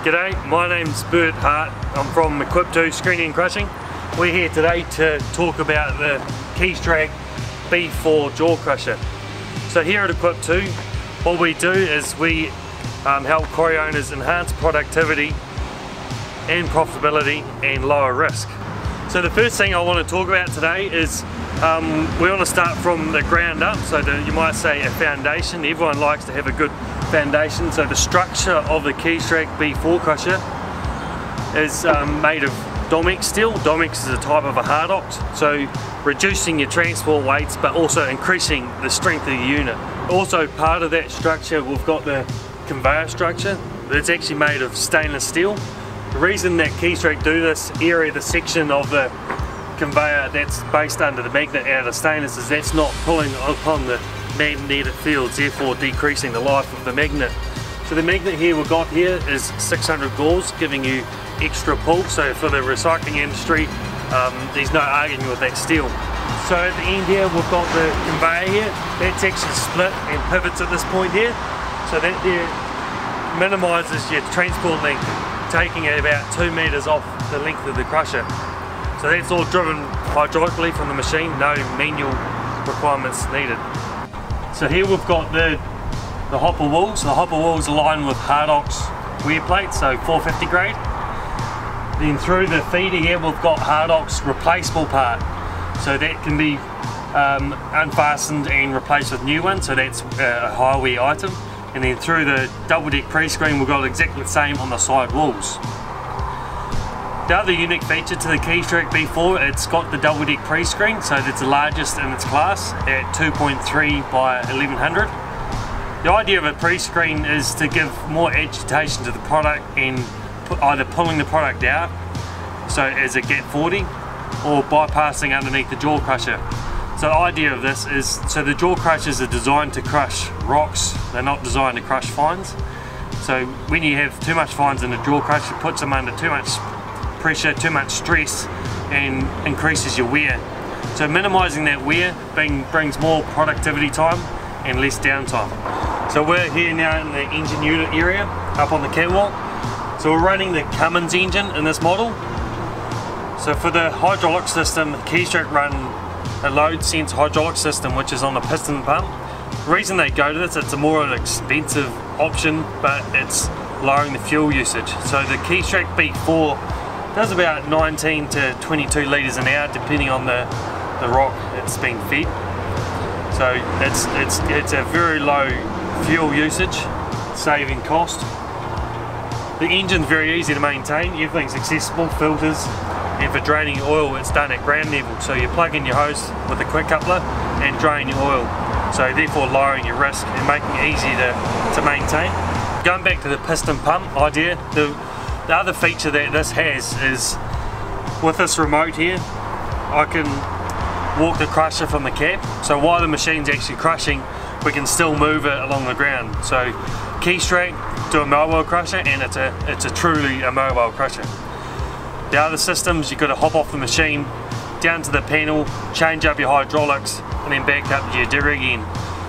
G'day, my name's Bert Hart. I'm from Equip 2 Screening and Crushing. We're here today to talk about the Keestrack B4 jaw crusher. So here at Equip 2, what we do is we um, help quarry owners enhance productivity and profitability and lower risk. So the first thing I want to talk about today is um, we want to start from the ground up, so the, you might say a foundation. Everyone likes to have a good foundation. So the structure of the Keestrack B4 crusher is um, made of Domex steel. Domex is a type of a Hardox, so reducing your transport weights but also increasing the strength of the unit. Also part of that structure we've got the conveyor structure that's actually made of stainless steel. The reason that Keestrack do this area, the section of the conveyor that's based under the magnet out of the stainless is that's not pulling upon the magnetic fields, therefore decreasing the life of the magnet. So the magnet here we've got here is 600 gauge, giving you extra pull. So for the recycling industry, um, there's no arguing with that steel. So at the end here, we've got the conveyor here. That's actually split and pivots at this point here. So that there minimises your transport length, taking it about two metres off the length of the crusher. So that's all driven hydraulically from the machine, no manual requirements needed. So here we've got the, the hopper walls. The hopper walls align with Hardox wear plates, so 450 grade. Then through the feeder here we've got Hardox replaceable part. So that can be um, unfastened and replaced with new one, so that's a high wear item. And then through the double deck pre-screen we've got exactly the same on the side walls. The other unique feature to the Keestrack B4, it's got the double deck pre-screen, so it's the largest in its class at 2.3 by 1100. The idea of a pre-screen is to give more agitation to the product and either pulling the product out, so as a GAP 40, or bypassing underneath the jaw crusher. So the idea of this is, so the jaw crushers are designed to crush rocks, they're not designed to crush fines. So when you have too much fines in a jaw crusher, it puts them under too much pressure, too much stress and increases your wear. So minimizing that wear being, brings more productivity time and less downtime. So we're here now in the engine unit area up on the catwalk. So we're running the Cummins engine in this model. So for the hydraulic system, Keestrack run a load sense hydraulic system which is on the piston pump. The reason they go to this, it's a more expensive option but it's lowering the fuel usage. So the Keestrack B4 does about 19 to 22 litres an hour depending on the, the rock it's being fed. So it's, it's, it's a very low fuel usage, saving cost. The engine's very easy to maintain, everything's accessible, filters, and for draining oil it's done at ground level. So you plug in your hose with a quick coupler and drain your oil. So therefore lowering your risk and making it easy to, to maintain. Going back to the piston pump idea, the the other feature that this has is with this remote here, I can walk the crusher from the cab. So while the machine's actually crushing, we can still move it along the ground. So Keestrack to a mobile crusher and it's a, it's a truly a mobile crusher. The other systems, you've got to hop off the machine, down to the panel, change up your hydraulics, and then back up to your digger again.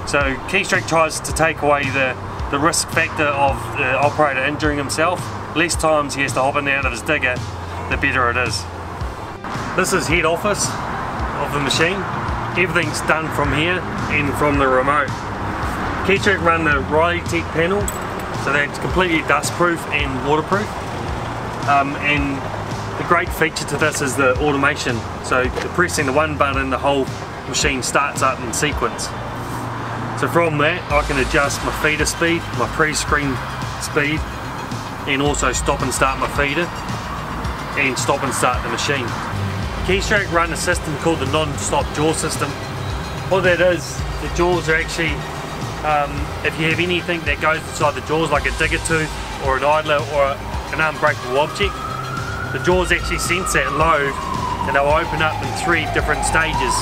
So Keestrack tries to take away the, the risk factor of the operator injuring himself less times he has to hop in and out of his digger, the better it is. This is head office of the machine. Everything's done from here and from the remote. Keestrack run the Riley-Tech panel, so that's completely dust proof and waterproof. Um, and the great feature to this is the automation. So pressing the one button, the whole machine starts up in sequence. So from that, I can adjust my feeder speed, my pre-screen speed, and also stop and start my feeder and stop and start the machine. Keestrack run a system called the non-stop jaw system. What that is, the jaws are actually, um, if you have anything that goes inside the jaws like a digger tooth or an idler or an unbreakable object, the jaws actually sense that load and they'll open up in three different stages.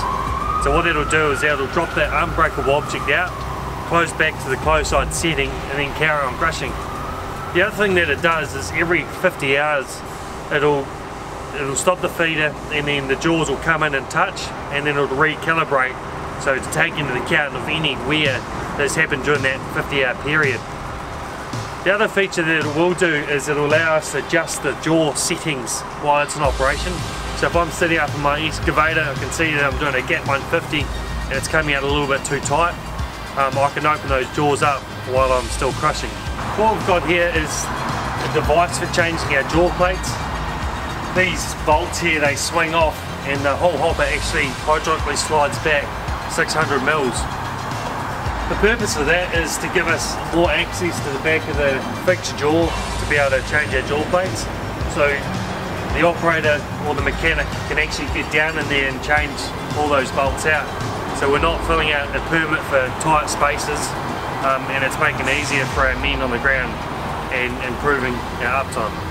So what it'll do is it'll drop that unbreakable object out, close back to the close side setting and then carry on crushing. The other thing that it does is every 50 hours it'll it'll stop the feeder and then the jaws will come in and touch and then it'll recalibrate so to take into account of any wear that's happened during that 50 hour period. The other feature that it will do is it'll allow us to adjust the jaw settings while it's in operation. So if I'm sitting up in my excavator, I can see that I'm doing a GAP 150 and it's coming out a little bit too tight. Um, I can open those jaws up while I'm still crushing. What we've got here is a device for changing our jaw plates. These bolts here, they swing off and the whole hopper actually hydraulically slides back 600 mils. The purpose of that is to give us more access to the back of the fixed jaw to be able to change our jaw plates. So the operator or the mechanic can actually get down in there and change all those bolts out. So we're not filling out a permit for tight spaces um, and it's making it easier for our men on the ground and improving our uptime.